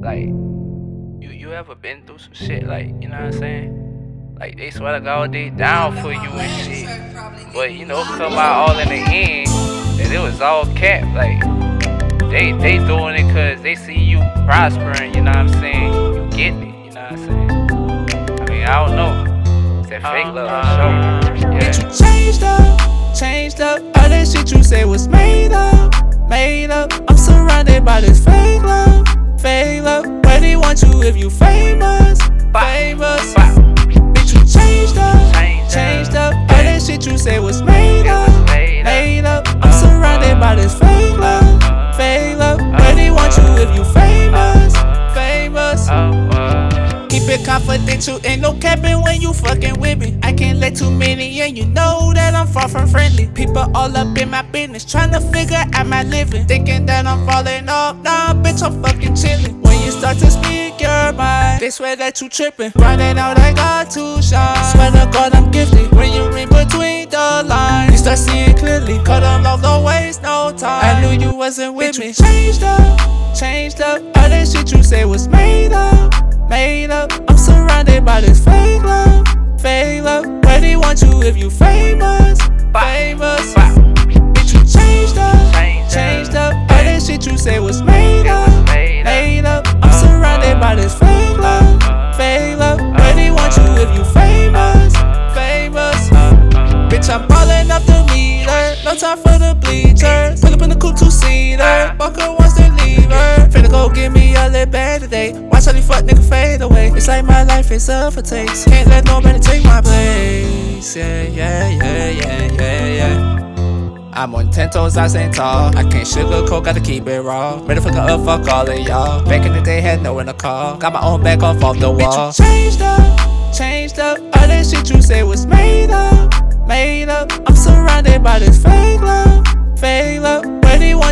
Like, you you ever been through some shit like, you know what I'm saying? Like they swear to God they down for you and shit. But you know, come out all in the end and it was all cap. Like they they doing it cause they see you prospering, you know what I'm saying? You getting it, you know what I'm saying? I mean, I don't know. It's that fake love for sure. Uh, bitch, Yeah. you changed up, changed up. All that shit you say was made up, made up. I'm surrounded by this fake love, fake love. Where they want you if you famous, famous. Wow. Bitch, you changed up, Changed changed up. up. All that shit you say was made up, was made up. made up. I'm surrounded by this fake love, fake love. Where they want you if you famous, famous. Oh, uh, Keep it confidential, ain't no capping when you fucking with me. I can't let too many in, you know that I'm far from friendly. People all up in my business, trying to figure out my living. Thinking that I'm falling off, bitch, I'm fucking chillin' When you start to speak your mind, they swear that you tripping. Running out, I got to shine. Swear to God, I'm gifted. When you read between the lines, you start seeing clearly. Cut them off, don't waste no time. I knew you wasn't with me. Changed up, changed up. All that shit you say was made up made up. I'm surrounded by this fake love, fake love. Where they want you if you famous. Bleachers. Pull up in the coupe two seater. Bunker wants to leave her. Finna go give me a little bad today. Watch how these fuck nigga fade away. It's like my life is up for takes. Can't let nobody take my place. Yeah, yeah, yeah, yeah, yeah, yeah. I'm on ten toes, I stand tall. I can't sugarcoat, gotta keep it raw. Ready for up, fuck all of y'all. Back in the day, had no one to call. Got my own back off off the wall. Bitch, you changed up, changed up. All that shit you say was made up, made up. I'm surrounded by this fake love.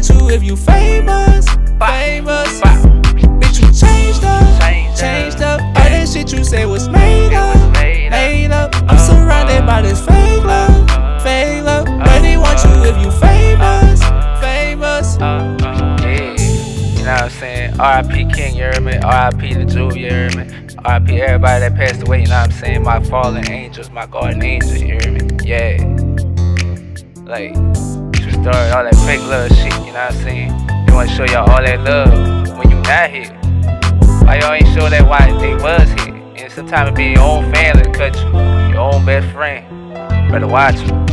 Want you if you famous, famous. Bitch, you changed up, Changed up. changed up. All that shit you say was made up, made up. made up. I'm surrounded by this fake love, fake love. Where they want you if you famous, famous. Uh, uh, yeah, you know what I'm saying? RIP King, you heard me? RIP the Jew, you heard me? RIP everybody that passed away, you know what I'm saying? My fallen angels, my guardian angels, you heard me? Yeah. Like, story, all that fake love shit, you know what I'm saying? They wanna show y'all all that love when you not here. Why y'all ain't show that why they was here? And sometimes it be your own family cut you, your own best friend. Better watch you.